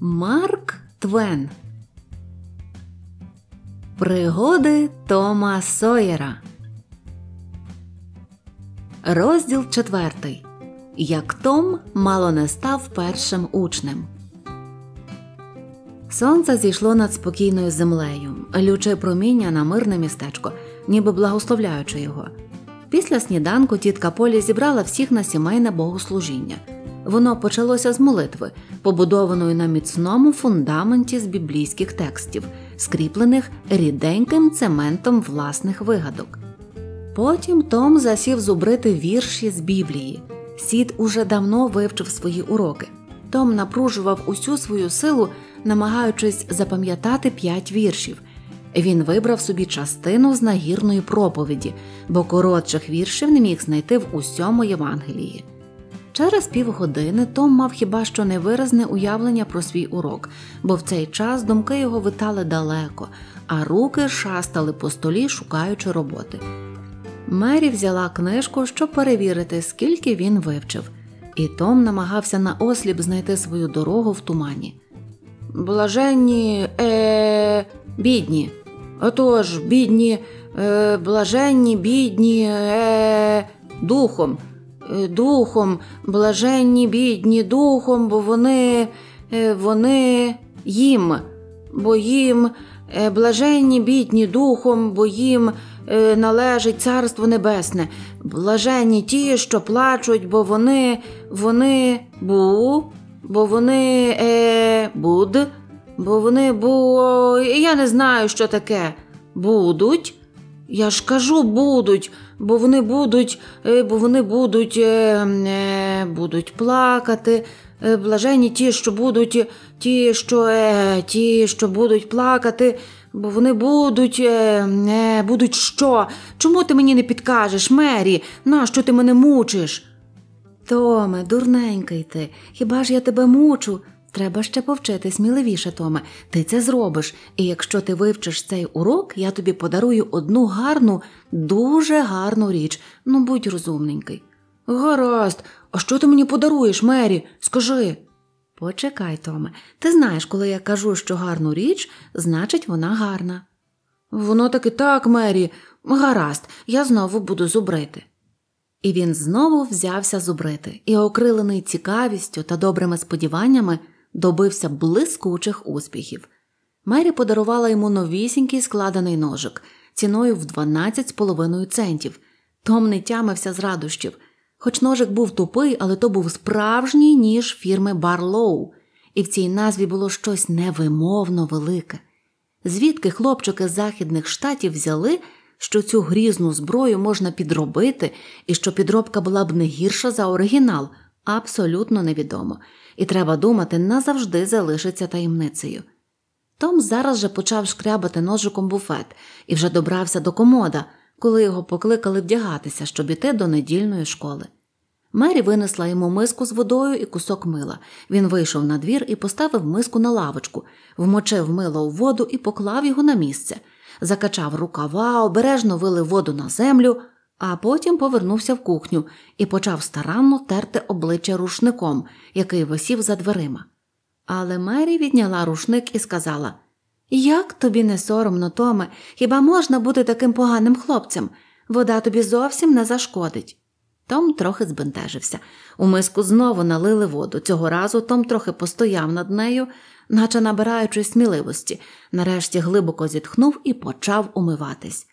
Марк Твен Пригоди Тома Сойера. Розділ четвертий. Як Том мало не став першим учнем. Сонце зійшло над спокійною землею, люче проміння на мирне містечко, ніби благословляючи його. Після сніданку тітка Полі зібрала всіх на сімейне богослужіння. Воно почалося з молитви, побудованої на міцному фундаменті з біблійських текстів, скріплених ріденьким цементом власних вигадок. Потім Том засів зубрити вірші з Біблії. Сід уже давно вивчив свої уроки. Том напружував усю свою силу, намагаючись запам'ятати п'ять віршів. Він вибрав собі частину з нагірної проповіді, бо коротших віршів не міг знайти в усьому Євангелії. Через півгодини Том мав хіба що невиразне уявлення про свій урок, бо в цей час думки його витали далеко, а руки шастали по столі, шукаючи роботи. Мері взяла книжку, щоб перевірити, скільки він вивчив, і Том намагався наосліп знайти свою дорогу в тумані. Блаженні, е, бідні. Отож, бідні, е, блаженні, бідні, е, духом, духом, блаженні, бідні, духом, бо вони, е, вони їм, бо їм, е, блаженні, бідні духом, бо їм е, належить Царство Небесне, блаженні ті, що плачуть, бо вони, вони бу, бо вони е, буд, бо вони бу. Я не знаю, що таке. Будуть. Я ж кажу, будуть, бо вони будуть, е, бо вони будуть, е, е, будуть плакати. Блаженні ті, що будуть, ті, що ті, що будуть плакати, бо вони будуть, будуть що? Чому ти мені не підкажеш, Мері? Нащо ти мене мучиш? Томе, дурненький ти, хіба ж я тебе мучу? Треба ще повчити сміливіше, Томе. Ти це зробиш, і якщо ти вивчиш цей урок, я тобі подарую одну гарну, дуже гарну річ. Ну, будь розумненький. Гаразд, а що ти мені подаруєш, Мері? Скажи. Почекай, Томе, ти знаєш, коли я кажу, що гарну річ, значить вона гарна. Воно таки так, Мері. Гаразд, я знову буду зубрити. І він знову взявся зубрити і, окрилений цікавістю та добрими сподіваннями, добився блискучих успіхів. Мері подарувала йому новісінький складений ножик ціною в 12,5 центів. Том не тямився з радощів. Хоч ножик був тупий, але то був справжній ніж фірми Барлоу, і в цій назві було щось невимовно велике. Звідки хлопчики з західних штатів взяли, що цю грізну зброю можна підробити, і що підробка була б не гірша за оригінал, абсолютно невідомо, і треба думати, назавжди залишиться таємницею. Том зараз же почав шкрябати ножиком буфет і вже добрався до комода, коли його покликали вдягатися, щоб іти до недільної школи. Мері винесла йому миску з водою і кусок мила. Він вийшов на двір і поставив миску на лавочку, вмочив мило у воду і поклав його на місце, закачав рукава, обережно вилив воду на землю, а потім повернувся в кухню і почав старанно терти обличчя рушником, який висів за дверима. Але Мері відняла рушник і сказала Як тобі не соромно, Томе, хіба можна бути таким поганим хлопцем? Вода тобі зовсім не зашкодить. Том трохи збентежився. У миску знову налили воду. Цього разу Том трохи постояв над нею, наче набираючись сміливості, нарешті глибоко зітхнув і почав умиватись.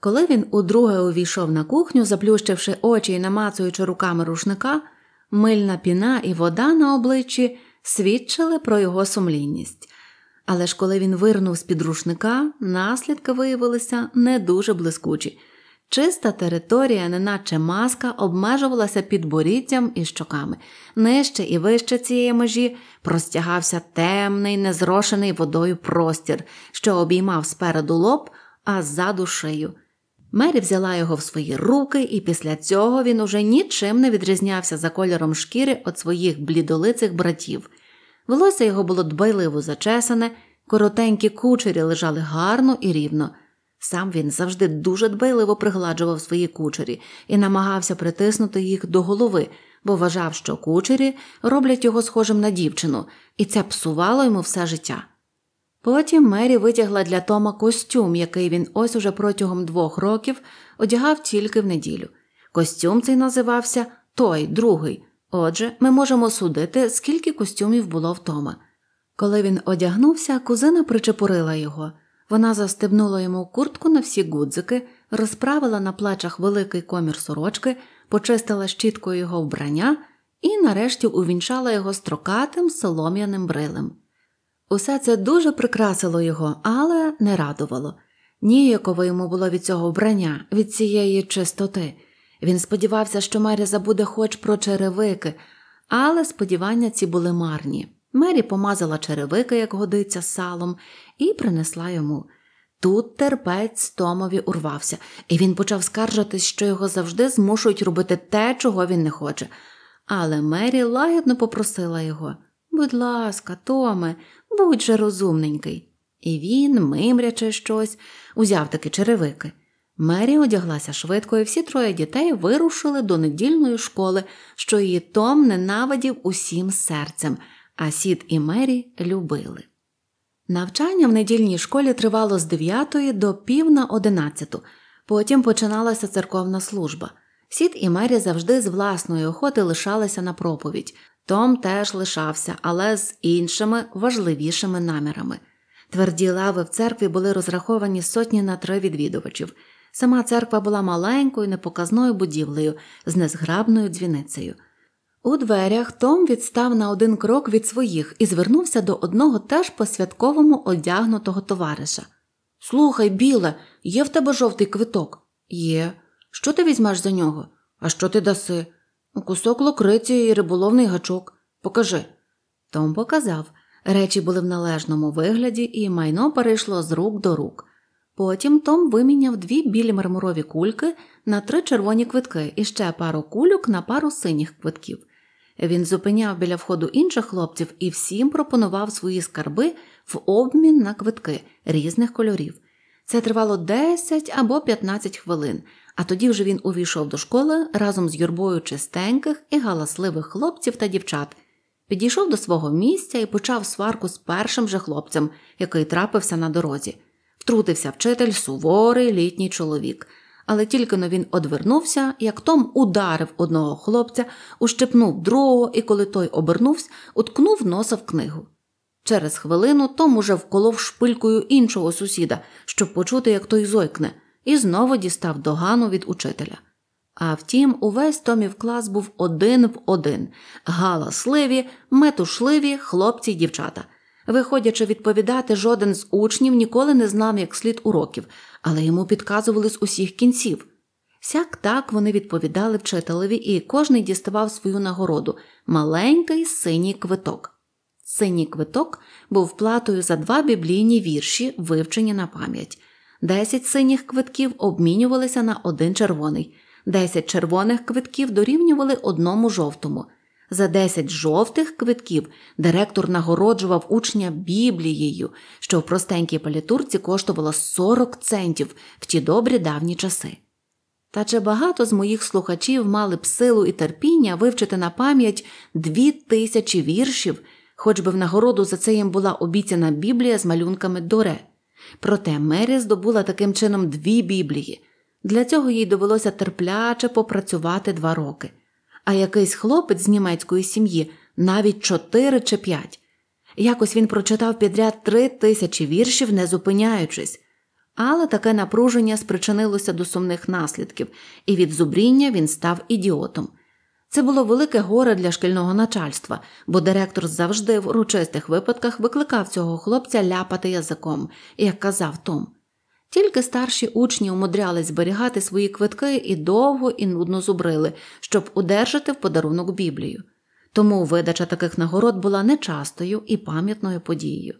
Коли він удруге увійшов на кухню, заплющивши очі і намацуючи руками рушника, мильна піна і вода на обличчі свідчили про його сумлінність. Але ж коли він вирнув з під рушника, наслідки виявилися не дуже блискучі. Чиста територія, неначе маска, обмежувалася підборіддям і щоками. Нижче і вище цієї межі простягався темний, незрошений водою простір, що обіймав спереду лоб, а ззаду шию. Мері взяла його в свої руки, і після цього він уже нічим не відрізнявся за кольором шкіри від своїх блідолицих братів. Волосся його було дбайливо зачесане, коротенькі кучері лежали гарно і рівно. Сам він завжди дуже дбайливо пригладжував свої кучері і намагався притиснути їх до голови, бо вважав, що кучері роблять його схожим на дівчину, і це псувало йому все життя. Потім Мері витягла для Тома костюм, який він ось уже протягом двох років одягав тільки в неділю. Костюм цей називався Той другий. Отже, ми можемо судити, скільки костюмів було в Тома. Коли він одягнувся, кузина причепурила його. Вона застебнула йому куртку на всі гудзики, розправила на плечах великий комір сорочки, почистила щіткою його вбрання і нарешті увінчала його строкатим солом'яним брилем. Усе це дуже прикрасило його, але не радувало. Ніяково йому було від цього вбрання, від цієї чистоти. Він сподівався, що Мері забуде хоч про черевики, але сподівання ці були марні. Мері помазала черевики, як годиться, салом, і принесла йому. Тут терпець Томові урвався, і він почав скаржитись, що його завжди змушують робити те, чого він не хоче. Але Мері лагідно попросила його будь ласка, Томе, будь же розумненький. І він, мимрячи щось, узяв таки черевики. Мері одяглася швидко, і всі троє дітей вирушили до недільної школи, що її Том ненавидів усім серцем, а сід і Мері любили. Навчання в недільній школі тривало з 9 до пів на 11, потім починалася церковна служба. Сід і Мері завжди з власної охоти лишалися на проповідь. Том теж лишався, але з іншими важливішими намірами. Тверді лави в церкві були розраховані сотні на три відвідувачів. Сама церква була маленькою, непоказною будівлею з незграбною дзвіницею. У дверях Том відстав на один крок від своїх і звернувся до одного теж по святковому одягнутого товариша. Слухай, біле, є в тебе жовтий квиток? Є. Що ти візьмеш за нього? А що ти даси? Кусок локриці і риболовний гачок. Покажи. Том показав. Речі були в належному вигляді, і майно перейшло з рук до рук. Потім Том виміняв дві білі мармурові кульки на три червоні квитки і ще пару кульок на пару синіх квитків. Він зупиняв біля входу інших хлопців і всім пропонував свої скарби в обмін на квитки різних кольорів. Це тривало 10 або 15 хвилин, а тоді вже він увійшов до школи разом з юрбою чистеньких і галасливих хлопців та дівчат, підійшов до свого місця і почав сварку з першим же хлопцем, який трапився на дорозі. Втрутився вчитель суворий літній чоловік. Але тільки но він одвернувся, як Том ударив одного хлопця, ущепнув другого і, коли той обернувся, уткнув носа в книгу. Через хвилину Том уже вколов шпилькою іншого сусіда, щоб почути, як той зойкне, і знову дістав догану від учителя. А втім, увесь Томів клас був один в один галасливі, метушливі хлопці й дівчата. Виходячи відповідати, жоден з учнів ніколи не знав як слід уроків, але йому підказували з усіх кінців. Сяк так вони відповідали вчителеві, і кожний діставав свою нагороду маленький синій квиток. Синій квиток був платою за два біблійні вірші, вивчені на пам'ять. Десять синіх квитків обмінювалися на один червоний, десять червоних квитків дорівнювали одному жовтому. За 10 жовтих квитків директор нагороджував учня Біблією, що в простенькій палітурці коштувало 40 центів в ті добрі давні часи. Та чи багато з моїх слухачів мали б силу і терпіння вивчити на пам'ять дві тисячі віршів, хоч би в нагороду за це їм була обіцяна Біблія з малюнками Доре. Проте Мері здобула таким чином дві біблії. Для цього їй довелося терпляче попрацювати два роки а якийсь хлопець з німецької сім'ї навіть чотири чи п'ять. Якось він прочитав підряд три тисячі віршів, не зупиняючись, але таке напруження спричинилося до сумних наслідків, і від зубріння він став ідіотом. Це було велике горе для шкільного начальства, бо директор завжди в урочистих випадках викликав цього хлопця ляпати язиком, як казав Том. Тільки старші учні умудрялись зберігати свої квитки і довго і нудно зубрили, щоб удержати в подарунок Біблію. Тому видача таких нагород була нечастою і пам'ятною подією.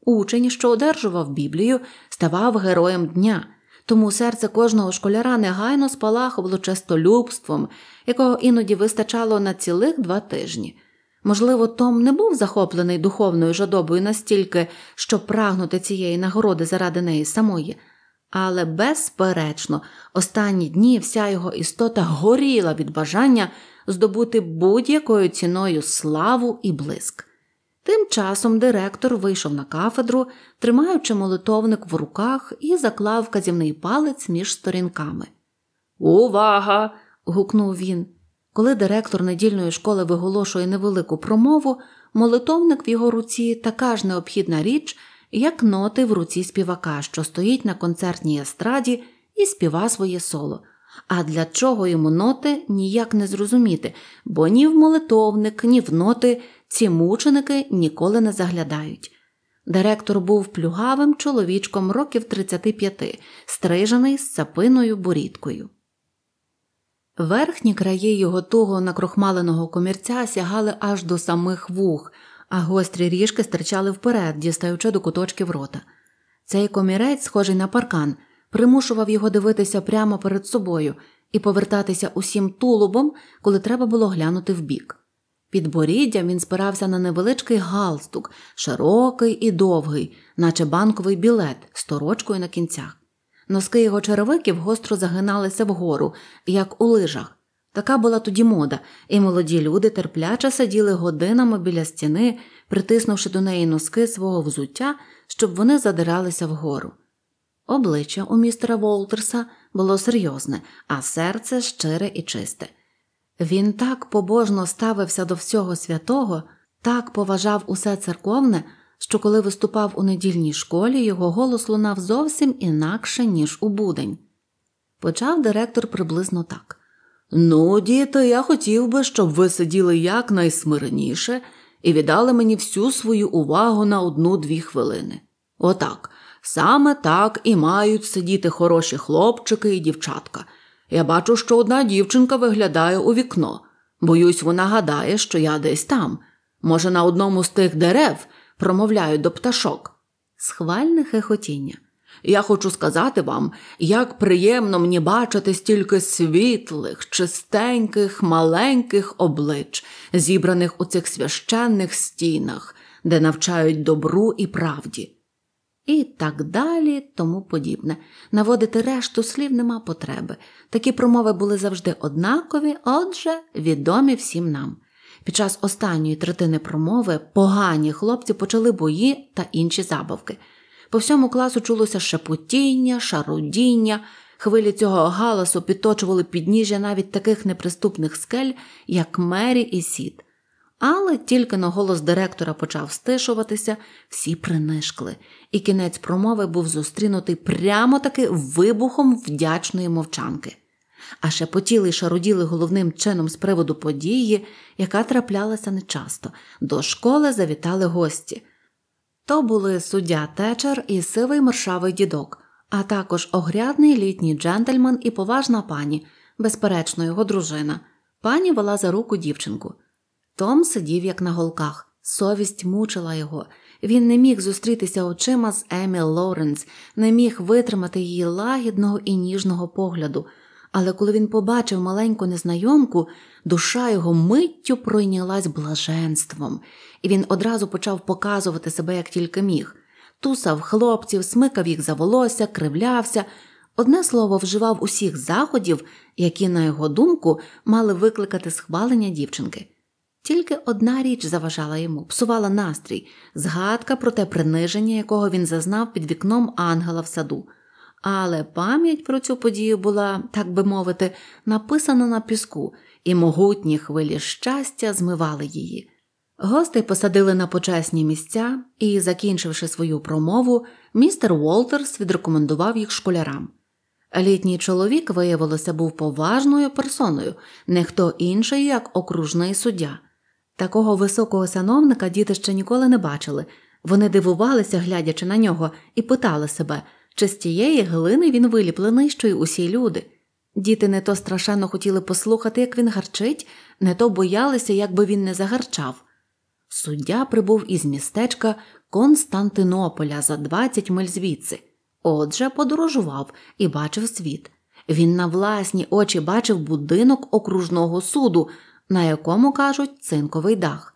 Учень, що одержував Біблію, ставав героєм дня, тому серце кожного школяра негайно спалахувало честолюбством, якого іноді вистачало на цілих два тижні. Можливо, Том не був захоплений духовною жадобою настільки, щоб прагнути цієї нагороди заради неї самої, Але, безперечно, останні дні вся його істота горіла від бажання здобути будь-якою ціною славу і блиск. Тим часом директор вийшов на кафедру, тримаючи молитовник в руках і заклав казівний палець між сторінками. Увага! гукнув він. Коли директор недільної школи виголошує невелику промову, молитовник в його руці така ж необхідна річ, як ноти в руці співака, що стоїть на концертній естраді і співа своє соло. А для чого йому ноти ніяк не зрозуміти, бо ні в молитовник, ні в ноти ці мученики ніколи не заглядають. Директор був плюгавим чоловічком років 35, стрижений з цапиною борідкою. Верхні краї його туго накрохмаленого комірця сягали аж до самих вух, а гострі ріжки стирчали вперед, дістаючи до куточків рота. Цей комірець, схожий на паркан, примушував його дивитися прямо перед собою і повертатися усім тулубом, коли треба було глянути вбік. Під боріддям він спирався на невеличкий галстук, широкий і довгий, наче банковий білет з торочкою на кінцях. Носки його черевиків гостро загиналися вгору, як у лижах. Така була тоді мода, і молоді люди терпляче сиділи годинами біля стіни, притиснувши до неї носки свого взуття, щоб вони задиралися вгору. Обличчя у містера Волтерса було серйозне, а серце щире і чисте. Він так побожно ставився до всього святого, так поважав усе церковне, що коли виступав у недільній школі, його голос лунав зовсім інакше, ніж у будень. Почав директор приблизно так. Ну, діти, я хотів би, щоб ви сиділи якнайсмирніше і віддали мені всю свою увагу на одну-дві хвилини. Отак, саме так і мають сидіти хороші хлопчики і дівчатка. Я бачу, що одна дівчинка виглядає у вікно. Боюсь, вона гадає, що я десь там. Може, на одному з тих дерев промовляю до пташок. Схвальне хихотіння. Я хочу сказати вам, як приємно мені бачити стільки світлих, чистеньких, маленьких облич, зібраних у цих священних стінах, де навчають добру і правді. І так далі, тому подібне. Наводити решту слів нема потреби. Такі промови були завжди однакові, отже, відомі всім нам. Під час останньої третини промови погані хлопці почали бої та інші забавки. По всьому класу чулося шепотіння, шарудіння, хвилі цього галасу підточували підніжжя навіть таких неприступних скель, як Мері і Сід. Але тільки на голос директора почав стишуватися, всі принишкли, і кінець промови був зустрінутий прямо таки вибухом вдячної мовчанки. А шепотіли й шаруділи головним чином з приводу події, яка траплялася нечасто. До школи завітали гості. То були суддя течер і сивий маршавий дідок, а також огрядний літній джентльмен і поважна пані, безперечно, його дружина. Пані вела за руку дівчинку. Том сидів як на голках, совість мучила його. Він не міг зустрітися очима з Емі Лоренс, не міг витримати її лагідного і ніжного погляду. Але коли він побачив маленьку незнайомку, душа його миттю пройнялась блаженством, і він одразу почав показувати себе як тільки міг. Тусав хлопців, смикав їх за волосся, кривлявся. Одне слово, вживав усіх заходів, які, на його думку, мали викликати схвалення дівчинки. Тільки одна річ заважала йому, псувала настрій, згадка про те приниження, якого він зазнав під вікном ангела в саду. Але пам'ять про цю подію була, так би мовити, написана на піску, і могутні хвилі щастя змивали її. Гостей посадили на почесні місця і, закінчивши свою промову, містер Уолтерс відрекомендував їх школярам. Літній чоловік, виявилося, був поважною персоною, не хто інший, як окружний суддя. Такого високого сановника діти ще ніколи не бачили. Вони дивувалися, глядячи на нього, і питали себе, чи з тієї глини він виліплений, що й усі люди. Діти не то страшенно хотіли послухати, як він гарчить, не то боялися, як би він не загарчав. Суддя прибув із містечка Константинополя за 20 миль звідси. Отже, подорожував і бачив світ. Він на власні очі бачив будинок окружного суду, на якому кажуть цинковий дах.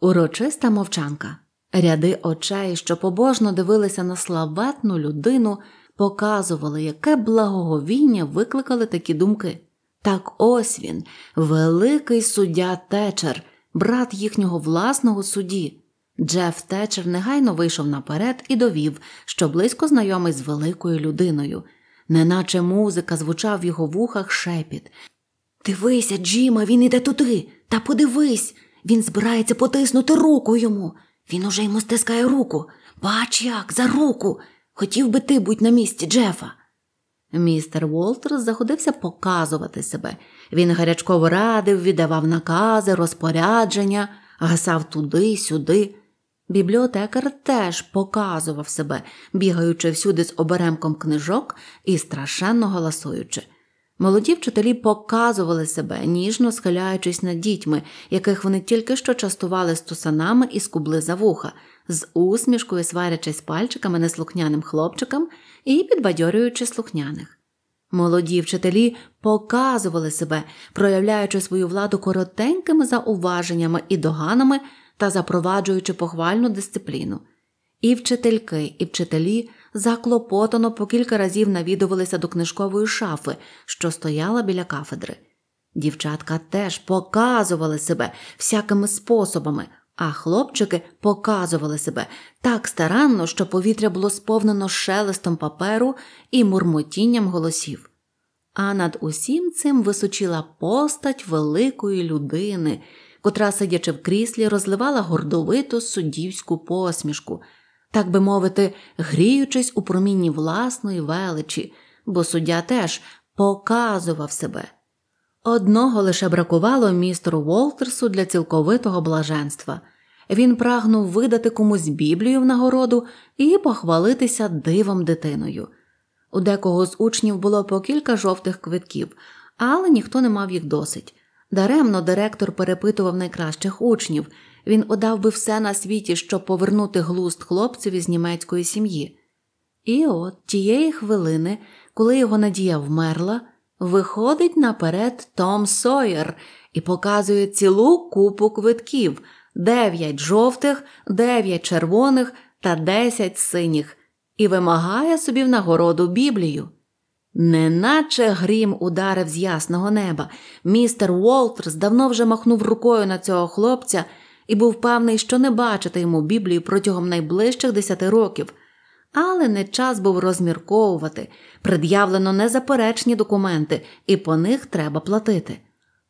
Урочиста мовчанка. Ряди очей, що побожно дивилися на славетну людину, показували, яке благоговіння викликали такі думки. Так ось він, великий суддя Течер, брат їхнього власного судді. Джеф Течер негайно вийшов наперед і довів, що близько знайомий з великою людиною, неначе музика звучав в його вухах шепіт. Дивися, Джима, він іде туди, та подивись, він збирається потиснути руку йому. Він уже йому стискає руку. Бач як, за руку. Хотів би ти будь на місці Джефа. Містер Волтерс заходився показувати себе. Він гарячково радив, віддавав накази, розпорядження, гасав туди, сюди. Бібліотекар теж показував себе, бігаючи всюди з оберемком книжок і страшенно голосуючи. Молоді вчителі показували себе, ніжно схиляючись над дітьми, яких вони тільки що частували стусанами і скубли за вуха, з усмішкою сварячись пальчиками неслухняним хлопчикам і підбадьорюючи слухняних. Молоді вчителі показували себе, проявляючи свою владу коротенькими зауваженнями і доганами та запроваджуючи похвальну дисципліну. І вчительки, і вчителі заклопотано по кілька разів навідувалися до книжкової шафи, що стояла біля кафедри. Дівчатка теж показували себе всякими способами, а хлопчики показували себе так старанно, що повітря було сповнено шелестом паперу і мурмотінням голосів. А над усім цим височила постать великої людини, котра, сидячи в кріслі, розливала гордовиту суддівську посмішку, так би мовити, гріючись у промінні власної величі, бо суддя теж показував себе. Одного лише бракувало містеру Волтерсу для цілковитого блаженства. Він прагнув видати комусь Біблію в нагороду і похвалитися дивом дитиною. У декого з учнів було по кілька жовтих квитків, але ніхто не мав їх досить. Даремно директор перепитував найкращих учнів. Він удав би все на світі, щоб повернути глуст хлопцеві з німецької сім'ї. І от тієї хвилини, коли його надія вмерла, виходить наперед Том Сойер і показує цілу купу квитків дев'ять жовтих, дев'ять червоних та десять синіх, і вимагає собі в нагороду Біблію. Неначе грім ударив з ясного неба. Містер Уолтерс давно вже махнув рукою на цього хлопця і був певний, що не бачити йому Біблію протягом найближчих десяти років. Але не час був розмірковувати, пред'явлено незаперечні документи, і по них треба платити.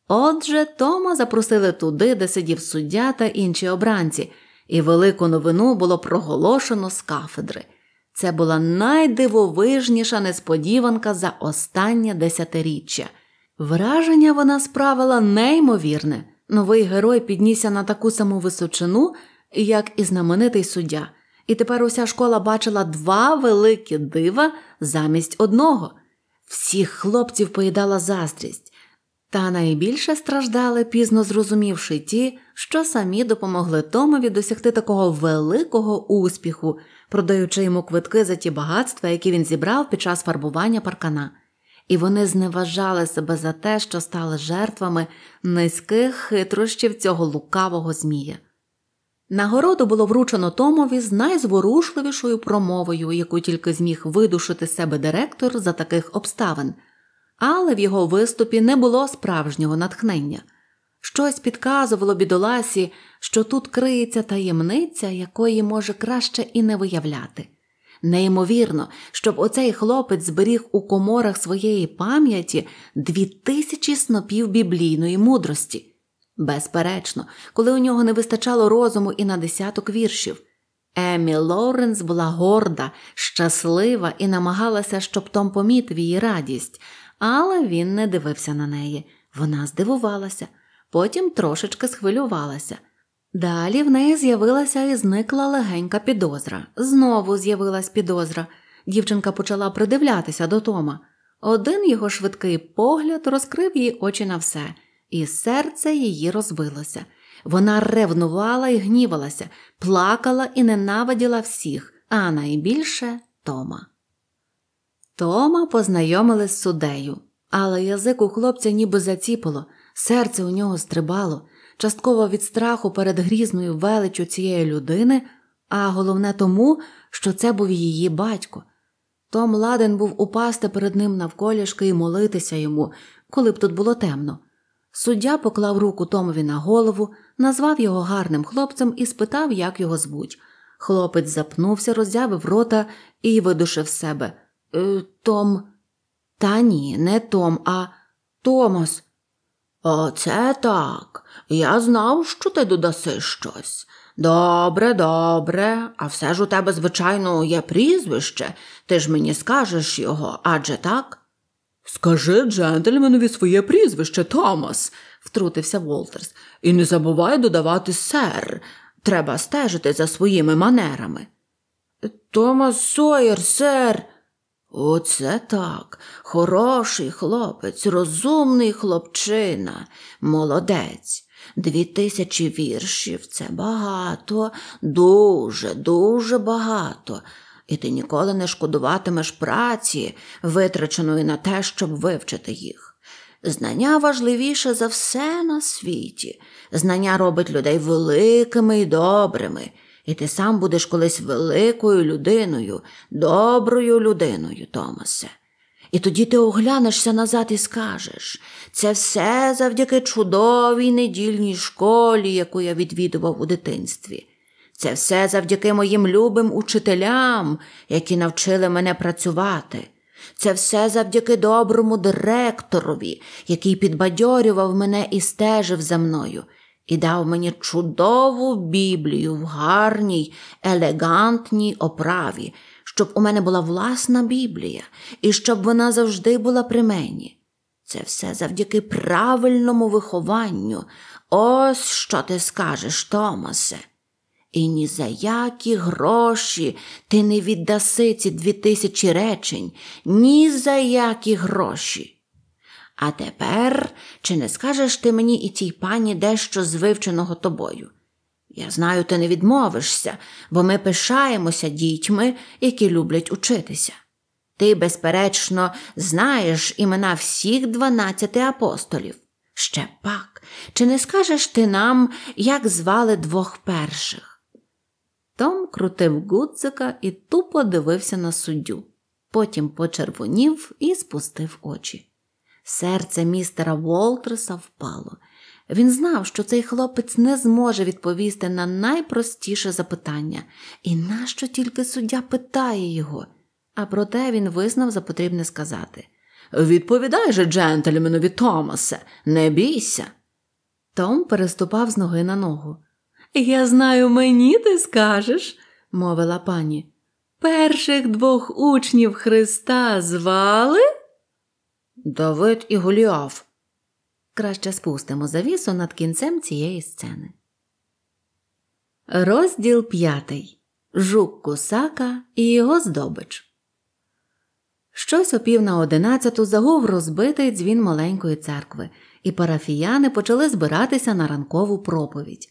Отже, Тома запросили туди, де сидів суддя та інші обранці, і велику новину було проголошено з кафедри. Це була найдивовижніша несподіванка за останнє десятиріччя. Враження вона справила неймовірне. Новий герой піднісся на таку саму височину, як і знаменитий суддя, і тепер уся школа бачила два великі дива замість одного. Всіх хлопців поїдала заздрість, та найбільше страждали, пізно зрозумівши ті, що самі допомогли Томові досягти такого великого успіху, продаючи йому квитки за ті багатства, які він зібрав під час фарбування паркана і вони зневажали себе за те, що стали жертвами низьких хитрощів цього лукавого змія. Нагороду було вручено Томові з найзворушливішою промовою, яку тільки зміг видушити себе директор за таких обставин, але в його виступі не було справжнього натхнення. Щось підказувало бідоласі, що тут криється таємниця, якої може краще і не виявляти. Неймовірно, щоб оцей хлопець зберіг у коморах своєї пам'яті дві тисячі снопів біблійної мудрості. Безперечно, коли у нього не вистачало розуму і на десяток віршів. Емі Лоуренс була горда, щаслива і намагалася, щоб Том помітив її радість, але він не дивився на неї. Вона здивувалася, потім трошечки схвилювалася. Далі в неї з'явилася і зникла легенька підозра. Знову з'явилась підозра. Дівчинка почала придивлятися до Тома. Один його швидкий погляд розкрив їй очі на все, і серце її розбилося. Вона ревнувала і гнівалася, плакала і ненавиділа всіх, а найбільше Тома. Тома познайомили з суддею, але язик у хлопця ніби заціпало, серце у нього стрибало частково від страху перед грізною величчю цієї людини, а головне тому, що це був її батько. Том ладен був упасти перед ним навколішки і молитися йому, коли б тут було темно. Суддя поклав руку Томові на голову, назвав його гарним хлопцем і спитав, як його звуть. Хлопець запнувся, роззявив рота і видушив себе. «Е, Том. Та ні, не Том, а Томас. Оце так. Я знав, що ти додаси щось. Добре, добре, а все ж у тебе, звичайно, є прізвище, ти ж мені скажеш його, адже так? Скажи джентльменові своє прізвище, Томас, втрутився Волтерс, і не забувай додавати сер. Треба стежити за своїми манерами. Томас Сойер, сер. Оце так. Хороший хлопець, розумний хлопчина, молодець. Дві тисячі віршів це багато, дуже, дуже багато, і ти ніколи не шкодуватимеш праці, витраченої на те, щоб вивчити їх. Знання важливіше за все на світі. Знання робить людей великими і добрими, і ти сам будеш колись великою людиною, доброю людиною, Томасе. І тоді ти оглянешся назад і скажеш це все завдяки чудовій недільній школі, яку я відвідував у дитинстві. Це все завдяки моїм любим учителям, які навчили мене працювати. Це все завдяки доброму директорові, який підбадьорював мене і стежив за мною, і дав мені чудову біблію в гарній, елегантній оправі, щоб у мене була власна біблія, і щоб вона завжди була при мені. Це все завдяки правильному вихованню. Ось що ти скажеш, Томасе. І ні за які гроші ти не віддаси ці дві тисячі речень, ні за які гроші. А тепер чи не скажеш ти мені і тій пані дещо з вивченого тобою? Я знаю, ти не відмовишся, бо ми пишаємося дітьми, які люблять учитися. Ти, безперечно, знаєш імена всіх дванадцяти апостолів. Ще пак, чи не скажеш ти нам, як звали двох перших? Том крутив гудзика і тупо дивився на суддю. Потім почервонів і спустив очі. Серце містера Волтерса впало. Він знав, що цей хлопець не зможе відповісти на найпростіше запитання, і нащо тільки суддя питає його, а проте він визнав за потрібне сказати Відповідай же, джентльменові Томасе, не бійся. Том переступав з ноги на ногу. Я знаю, мені ти скажеш, мовила пані. Перших двох учнів Христа звали? Давид і Голіаф. Краще спустимо завісу над кінцем цієї сцени. Розділ п'ятий Жук Кусака і його здобич. Щось о на одинадцяту загув розбитий дзвін маленької церкви, і парафіяни почали збиратися на ранкову проповідь.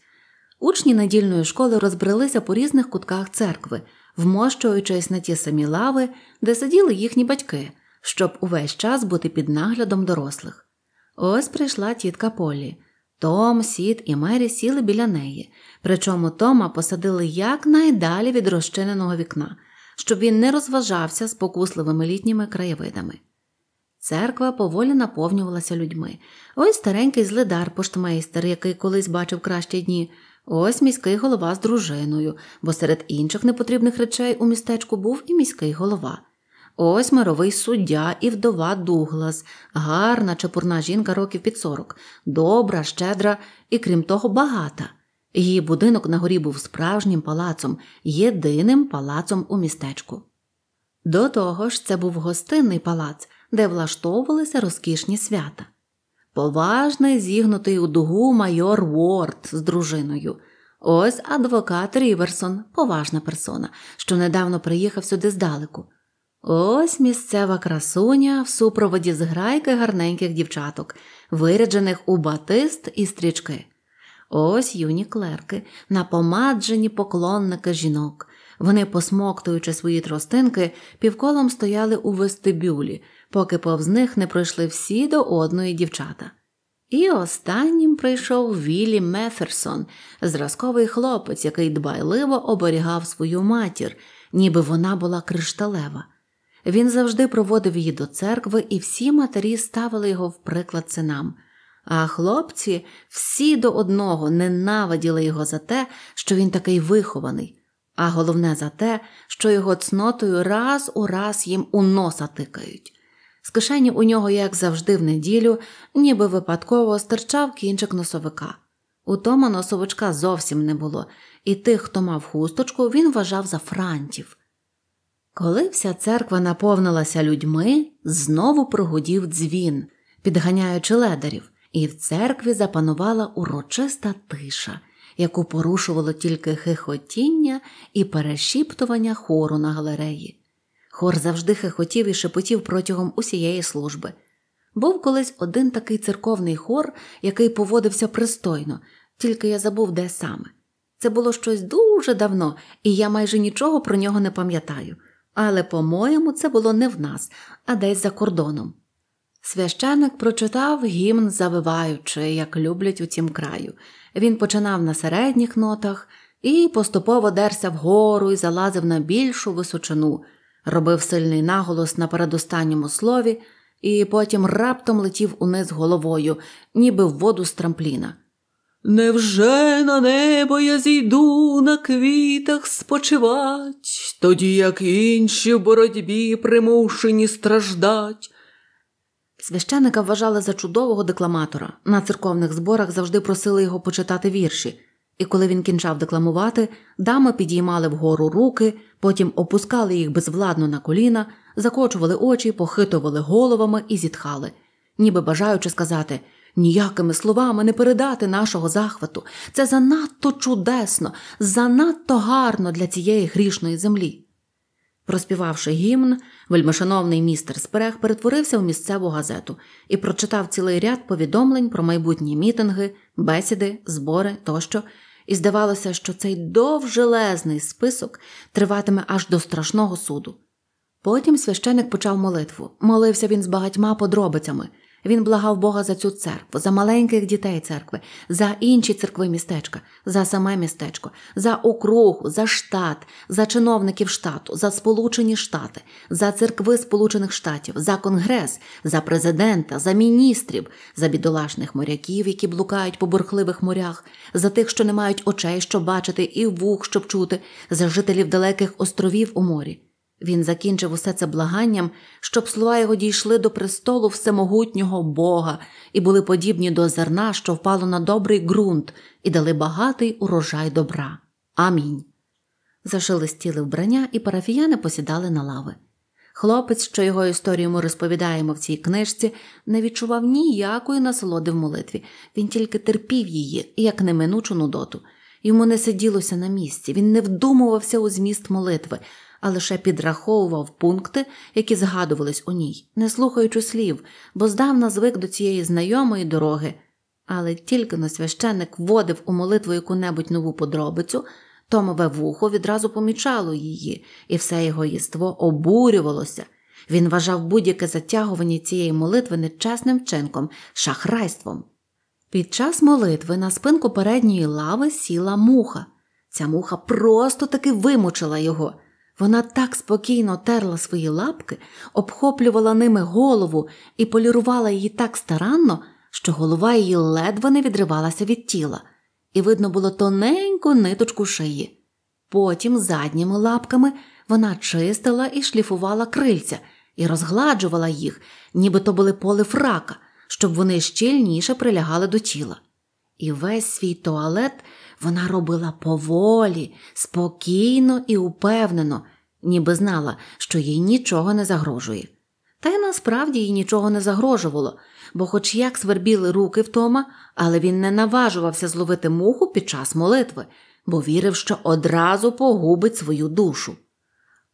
Учні недільної школи розбрелися по різних кутках церкви, вмощуючись на ті самі лави, де сиділи їхні батьки, щоб увесь час бути під наглядом дорослих. Ось прийшла тітка Полі. Том, Сід і Мері сіли біля неї, причому Тома посадили якнайдалі від розчиненого вікна, щоб він не розважався спокусливими літніми краєвидами. Церква поволі наповнювалася людьми. Ось старенький злидар поштмейстер, який колись бачив кращі дні, ось міський голова з дружиною, бо серед інших непотрібних речей у містечку був і міський голова. Ось мировий суддя і вдова Дуглас, гарна чепурна жінка років під сорок, добра, щедра і, крім того, багата. Її будинок на горі був справжнім палацом, єдиним палацом у містечку. До того ж, це був гостинний палац, де влаштовувалися розкішні свята. Поважний, зігнутий у дугу майор Уорд з дружиною. Ось адвокат Ріверсон, поважна персона, що недавно приїхав сюди здалеку. Ось місцева красуня в супроводі зграйки гарненьких дівчаток, виряджених у батист і стрічки. Ось юні клерки, напомаджені поклонники жінок. Вони, посмоктуючи свої тростинки, півколом стояли у вестибюлі, поки повз них не пройшли всі до одної дівчата. І останнім прийшов Віллі Меферсон, зразковий хлопець, який дбайливо оберігав свою матір, ніби вона була кришталева. Він завжди проводив її до церкви, і всі матері ставили його в приклад синам. А хлопці всі до одного ненавиділи його за те, що він такий вихований, а головне за те, що його цнотою раз у раз їм у носа тикають. З кишені у нього, як завжди, в неділю, ніби випадково стирчав кінчик носовика. У Тома носовичка зовсім не було, і тих, хто мав хусточку, він вважав за франтів. Коли вся церква наповнилася людьми, знову прогудів дзвін, підганяючи ледарів, і в церкві запанувала урочиста тиша, яку порушувало тільки хихотіння і перешіптування хору на галереї. Хор завжди хихотів і шепотів протягом усієї служби. Був колись один такий церковний хор, який поводився пристойно, тільки я забув, де саме. Це було щось дуже давно, і я майже нічого про нього не пам'ятаю. Але, по-моєму, це було не в нас, а десь за кордоном. Священик прочитав гімн, завиваючи, як люблять у цім краю. Він починав на середніх нотах і поступово дерся вгору і залазив на більшу височину, робив сильний наголос на передостанньому слові і потім раптом летів униз головою, ніби в воду з трампліна. Невже на небо я зійду на квітах спочивать, тоді як інші в боротьбі примушені страждать? Священика вважали за чудового декламатора. На церковних зборах завжди просили його почитати вірші, і коли він кінчав декламувати, дами підіймали вгору руки, потім опускали їх безвладно на коліна, закочували очі, похитували головами і зітхали, ніби бажаючи сказати ніякими словами не передати нашого захвату. Це занадто чудесно, занадто гарно для цієї грішної землі. Проспівавши гімн, вельмишановний містер Спрег перетворився в місцеву газету і прочитав цілий ряд повідомлень про майбутні мітинги, бесіди, збори тощо, і здавалося, що цей довжелезний список триватиме аж до страшного суду. Потім священик почав молитву. Молився він з багатьма подробицями. Він благав Бога за цю церкву, за маленьких дітей церкви, за інші церкви містечка, за саме містечко, за округу, за штат, за чиновників штату, за Сполучені Штати, за церкви Сполучених Штатів, за Конгрес, за президента, за міністрів, за бідолашних моряків, які блукають по бурхливих морях, за тих, що не мають очей, щоб бачити, і вух, щоб чути, за жителів далеких островів у морі. Він закінчив усе це благанням, щоб слова його дійшли до престолу всемогутнього Бога і були подібні до зерна, що впало на добрий ґрунт, і дали багатий урожай добра. Амінь. Зашелестіли вбрання, і парафіяни посідали на лави. Хлопець, що його історію ми розповідаємо в цій книжці, не відчував ніякої насолоди в молитві, він тільки терпів її, як неминучу нудоту. Йому не сиділося на місці, він не вдумувався у зміст молитви а лише підраховував пункти, які згадувались у ній, не слухаючи слів, бо здавна звик до цієї знайомої дороги. Але тільки но священник вводив у молитву яку-небудь нову подробицю, Томове вухо відразу помічало її, і все його єство обурювалося. Він вважав будь-яке затягування цієї молитви нечесним вчинком, шахрайством. Під час молитви на спинку передньої лави сіла муха. Ця муха просто таки вимучила його. Вона так спокійно терла свої лапки, обхоплювала ними голову і полірувала її так старанно, що голова її ледве не відривалася від тіла, і видно було тоненьку ниточку шиї. Потім задніми лапками вона чистила і шліфувала крильця і розгладжувала їх, ніби то були поли фрака, щоб вони щільніше прилягали до тіла. І весь свій туалет вона робила поволі, спокійно і упевнено, ніби знала, що їй нічого не загрожує. Та й насправді їй нічого не загрожувало, бо, хоч як свербіли руки втома, але він не наважувався зловити муху під час молитви, бо вірив, що одразу погубить свою душу.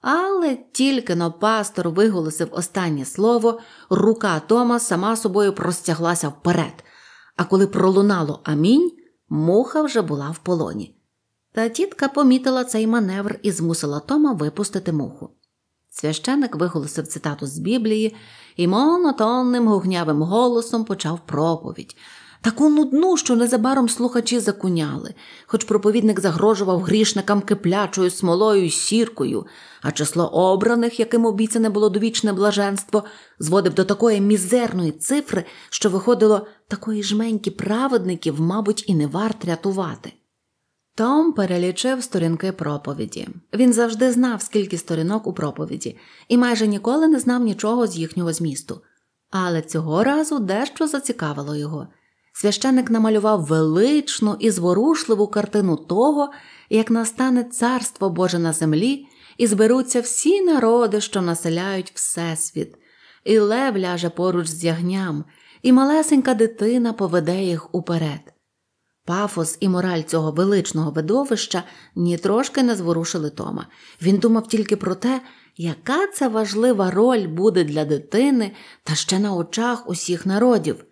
Але тільки но пастор виголосив останнє слово, рука Тома сама собою простяглася вперед, а коли пролунало амінь, Муха вже була в полоні. Та тітка помітила цей маневр і змусила Тома випустити муху. Священик виголосив цитату з Біблії і монотонним гугнявим голосом почав проповідь. Таку нудну, що незабаром слухачі закуняли, хоч проповідник загрожував грішникам киплячою смолою й сіркою, а число обраних, яким обіцяне було довічне блаженство, зводив до такої мізерної цифри, що виходило такої жменьки праведників, мабуть, і не варт рятувати. Том перелічив сторінки проповіді. Він завжди знав, скільки сторінок у проповіді, і майже ніколи не знав нічого з їхнього змісту. Але цього разу дещо зацікавило його. Священник намалював величну і зворушливу картину того, як настане царство Боже на землі, і зберуться всі народи, що населяють Всесвіт, і лев ляже поруч з ягням, і малесенька дитина поведе їх уперед. Пафос і мораль цього величного видовища ні трошки не зворушили Тома. Він думав тільки про те, яка це важлива роль буде для дитини та ще на очах усіх народів.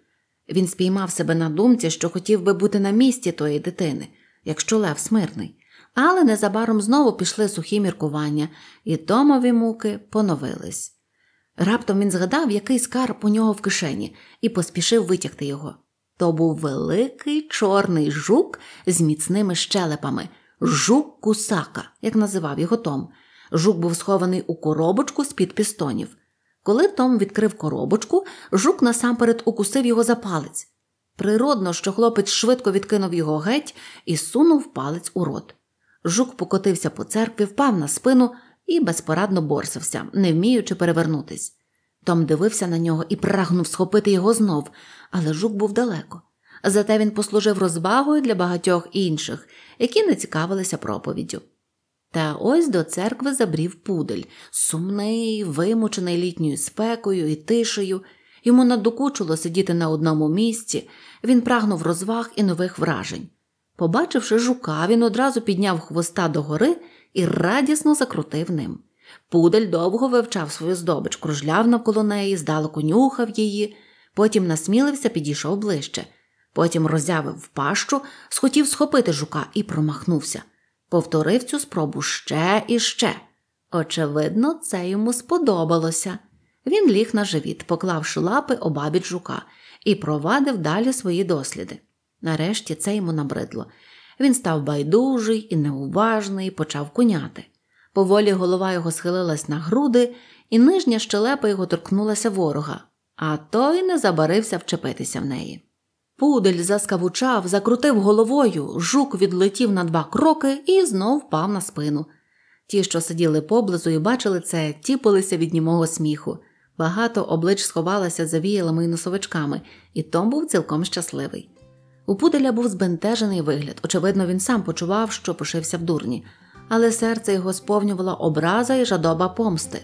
Він спіймав себе на думці, що хотів би бути на місці тої дитини, якщо Лев смирний. Але незабаром знову пішли сухі міркування, і Томові муки поновились. Раптом він згадав, який скарб у нього в кишені, і поспішив витягти його. То був великий чорний жук з міцними щелепами, жук кусака, як називав його Том. Жук був схований у коробочку з під пістонів. Коли Том відкрив коробочку, жук насамперед укусив його за палець. Природно, що хлопець швидко відкинув його геть і сунув палець у рот. Жук покотився по церкві, впав на спину і безпорадно борсався, не вміючи перевернутись. Том дивився на нього і прагнув схопити його знов, але жук був далеко. Зате він послужив розвагою для багатьох інших, які не цікавилися проповіддю. Та ось до церкви забрів пудель, сумний, вимучений літньою спекою і тишею. Йому надокучило сидіти на одному місці, він прагнув розваг і нових вражень. Побачивши жука, він одразу підняв хвоста догори і радісно закрутив ним. Пудель довго вивчав свою здобич, кружляв навколо неї, здалеку нюхав її, потім насмілився, підійшов ближче. Потім роззявив пащу, схотів схопити жука і промахнувся. Повторив цю спробу ще і ще. Очевидно, це йому сподобалося. Він ліг на живіт, поклавши лапи обабіч жука, і провадив далі свої досліди. Нарешті це йому набридло. Він став байдужий і неуважний, почав куняти. Поволі голова його схилилась на груди, і нижня щелепа його торкнулася ворога, а той не забарився вчепитися в неї. Пудель заскавучав, закрутив головою, жук відлетів на два кроки і знов впав на спину. Ті, що сиділи поблизу і бачили це, тіпалися від німого сміху. Багато облич сховалося за віялами і носовичками, і Том був цілком щасливий. У пуделя був збентежений вигляд. Очевидно, він сам почував, що пошився в дурні, але серце його сповнювала образа і жадоба помсти.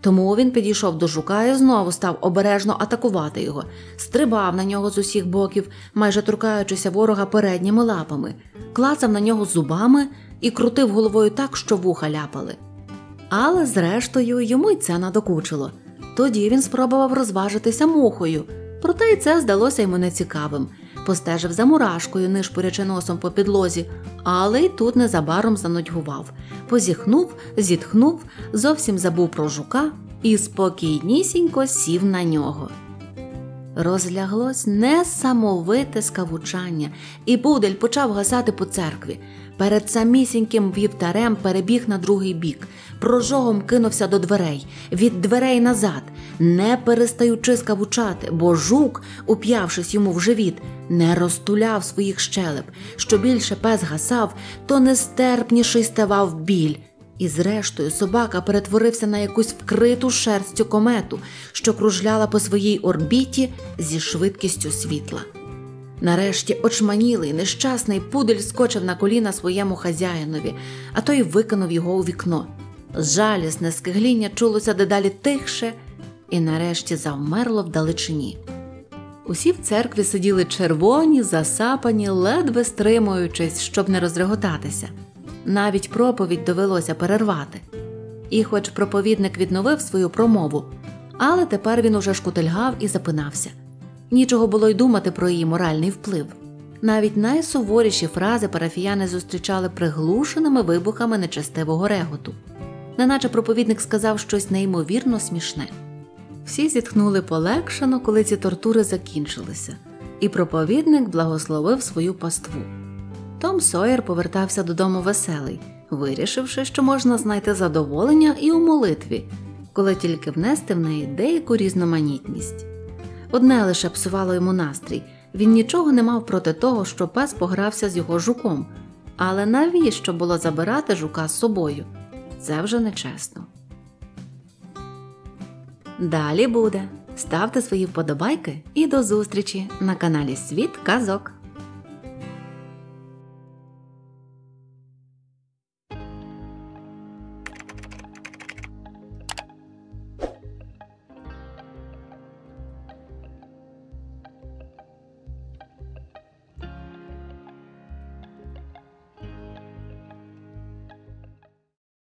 Тому він підійшов до жука і знову став обережно атакувати його, стрибав на нього з усіх боків, майже торкаючися ворога передніми лапами, клацав на нього зубами і крутив головою так, що вуха ляпали. Але, зрештою, йому й це надокучило. Тоді він спробував розважитися мухою, проте й це здалося йому нецікавим. Постежив за мурашкою, нишпорячи носом по підлозі, але й тут незабаром занудьгував, позіхнув, зітхнув, зовсім забув про жука і спокійнісінько сів на нього. Розляглось несамовите скавучання, і Будель почав гасати по церкві. Перед самісіньким вівтарем перебіг на другий бік, прожогом кинувся до дверей, від дверей назад, не перестаючи скавучати, бо жук, уп'явшись йому в живіт, не розтуляв своїх щелеп. Що більше пес гасав, то нестерпніший ставав біль. І, зрештою, собака перетворився на якусь вкриту шерстю комету, що кружляла по своїй орбіті зі швидкістю світла. Нарешті очманілий, нещасний пудель скочив на коліна своєму хазяїнові, а той викинув його у вікно. Жалісне скигління чулося дедалі тихше і нарешті завмерло вдалечині. Усі в церкві сиділи червоні, засапані, ледве стримуючись, щоб не розреготатися. Навіть проповідь довелося перервати. І, хоч проповідник відновив свою промову, але тепер він уже шкутильгав і запинався. Нічого було й думати про її моральний вплив. Навіть найсуворіші фрази парафіяни зустрічали приглушеними вибухами нечестивого реготу, неначе проповідник сказав щось неймовірно смішне. Всі зітхнули полегшено, коли ці тортури закінчилися. і проповідник благословив свою паству. Том Сойер повертався додому веселий, вирішивши, що можна знайти задоволення і у молитві, коли тільки внести в неї деяку різноманітність. Одне лише псувало йому настрій він нічого не мав проти того, що пес погрався з його жуком, але навіщо було забирати жука з собою? Це вже нечесно. Далі буде. Ставте свої вподобайки і до зустрічі на каналі Світ Казок.